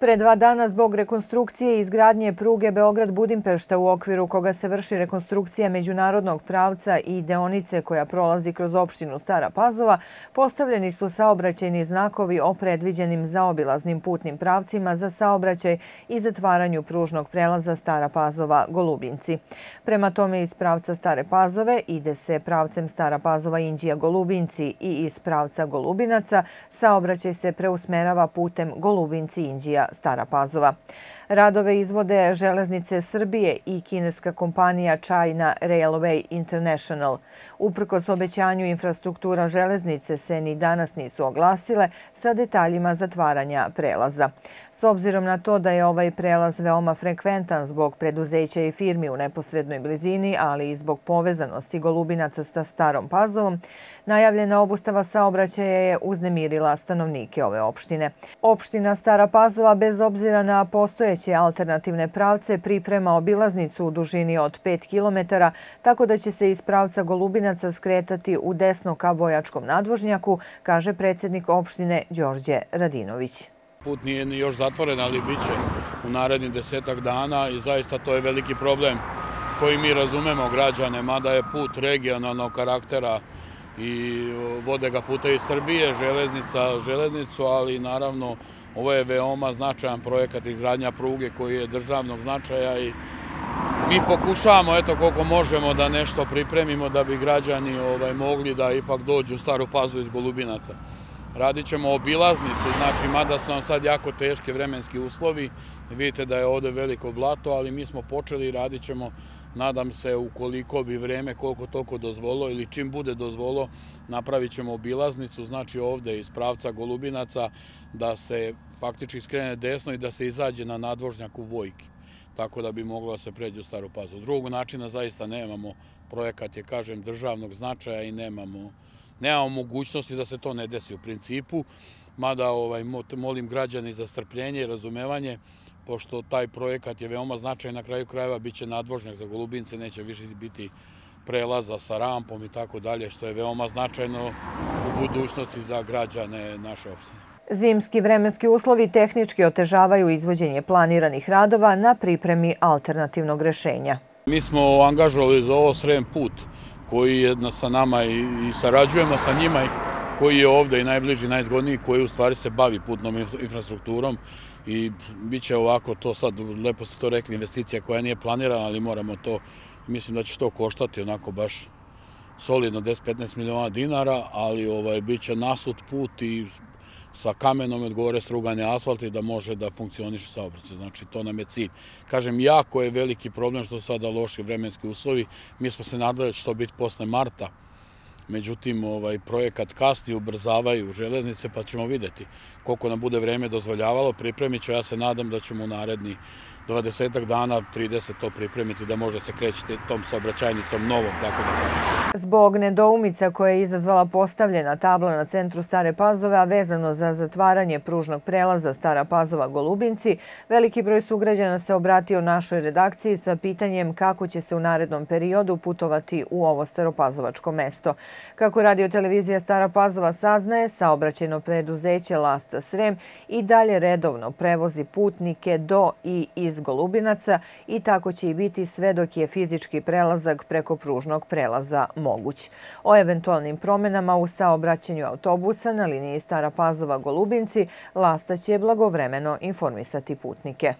Pre dva dana zbog rekonstrukcije i izgradnje pruge Beograd-Budimpešta u okviru koga se vrši rekonstrukcija međunarodnog pravca i deonice koja prolazi kroz opštinu Stara Pazova, postavljeni su saobraćajni znakovi o predviđenim zaobilaznim putnim pravcima za saobraćaj i zatvaranju pružnog prelaza Stara Pazova-Golubinci. Prema tome iz pravca Stare Pazove ide se pravcem Stara Pazova-Indija-Golubinci i iz pravca Golubinaca saobraćaj se preusmerava putem Golubinci-Indija Stara Pazova. Radove izvode Železnice Srbije i kineska kompanija China Railway International. Uprkos obećanju infrastruktura železnice se ni danas nisu oglasile sa detaljima zatvaranja prelaza. S obzirom na to da je ovaj prelaz veoma frekventan zbog preduzeća i firmi u neposrednoj blizini, ali i zbog povezanosti Golubinaca sa Starom Pazovom, najavljena obustava saobraćaja je uznemirila stanovnike ove opštine. Opština Stara Pazova, bez obzira na postojeće alternativne pravce, priprema obilaznicu u dužini od 5 km, tako da će se iz pravca Golubinaca skretati u desno ka Vojačkom nadvožnjaku, kaže predsjednik opštine Đorđe Radinović. Put nije ni još zatvoren, ali bit će u narednih desetak dana i zaista to je veliki problem koji mi razumemo građane, mada je put regionalnog karaktera i vode ga puta iz Srbije, železnica, železnicu, ali naravno ovo je veoma značajan projekat izgradnja pruge koji je državnog značaja i mi pokušavamo eto koliko možemo da nešto pripremimo da bi građani ovaj, mogli da ipak dođu u staru pazu iz Golubinaca. Radit ćemo obilaznicu, znači mada su nam sad jako teške vremenski uslovi, vidite da je ovde veliko blato, ali mi smo počeli i radit ćemo, nadam se, ukoliko bi vreme koliko toliko dozvolo ili čim bude dozvolo, napravit ćemo obilaznicu, znači ovde iz pravca Golubinaca, da se faktički skrene desno i da se izađe na nadvožnjak u Vojki, tako da bi moglo da se pređe u Staru pazu. Drugog načina zaista nemamo, projekat je, kažem, državnog značaja i nemamo nemamo mogućnosti da se to ne desi u principu, mada ovaj, molim građani za strpljenje i razumevanje, pošto taj projekat je veoma značajan na kraju krajeva, bit će nadvožnjak za Golubince, neće više biti prelaza sa rampom i tako dalje, što je veoma značajno u budućnosti za građane naše opštine. Zimski vremenski uslovi tehnički otežavaju izvođenje planiranih radova na pripremi alternativnog rešenja. Mi smo angažovali za ovo srem put koji je sa nama i sarađujemo sa njima koji je ovde i najbliži, najzgodniji, koji u stvari se bavi putnom infrastrukturom i bit će ovako to sad, lepo ste to rekli, investicija koja nije planirana, ali moramo to, mislim da će to koštati onako baš solidno 10-15 miliona dinara, ali ovaj, bit će nasut put i sa kamenom od gore strugane asfalta da može da funkcioniše saobraćaj. Znači, to nam je cilj. Kažem, jako je veliki problem što sada loši vremenski uslovi. Mi smo se nadali da će to biti posle marta. Međutim, ovaj projekat kasni, ubrzavaju železnice, pa ćemo videti koliko nam bude vreme dozvoljavalo. Pripremit ću, ja se nadam da ćemo u naredni 20 dana, 30 to pripremiti da može se krećiti tom saobraćajnicom novom, tako da kažem. Zbog nedoumica koje je izazvala postavljena tabla na centru Stare Pazove, a vezano za zatvaranje pružnog prelaza Stara Pazova Golubinci, veliki broj sugrađana se obratio našoj redakciji sa pitanjem kako će se u narednom periodu putovati u ovo staropazovačko mesto. Kako radio televizija Stara Pazova saznaje, saobraćeno preduzeće Lasta Srem i dalje redovno prevozi putnike do i iz iz Golubinaca i tako će i biti sve dok je fizički prelazak preko pružnog prelaza moguć. O eventualnim promenama u saobraćenju autobusa na liniji Stara Pazova-Golubinci Lasta će blagovremeno informisati putnike.